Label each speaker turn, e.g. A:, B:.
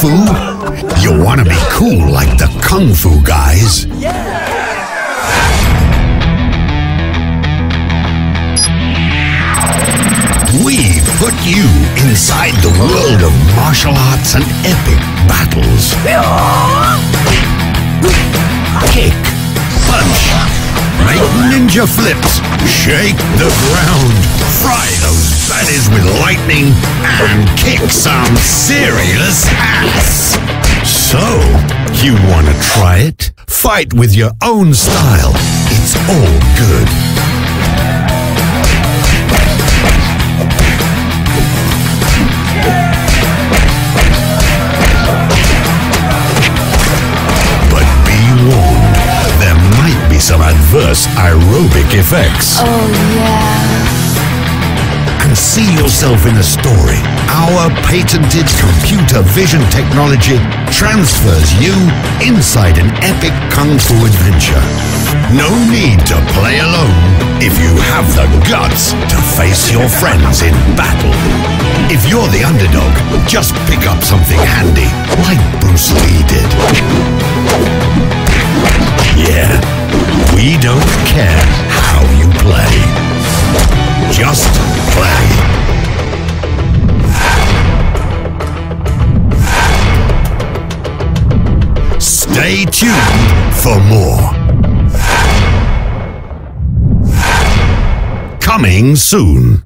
A: fu? You want to be cool like the kung fu guys. We put you inside the world of martial arts and epic battles. Kick, punch, make ninja flips, shake the ground, fry those baddies with lightning, and kick some serious ass. So, you wanna try it? Fight with your own style. It's all good. But be warned, there might be some adverse aerobic effects.
B: Oh, yeah.
A: See yourself in a story. Our patented computer vision technology transfers you inside an epic kung fu adventure. No need to play alone if you have the guts to face your friends in battle. If you're the underdog, just pick up something handy, like Bruce Lee did. Yeah, we don't care how you play. Just Stay tuned for more. Coming soon.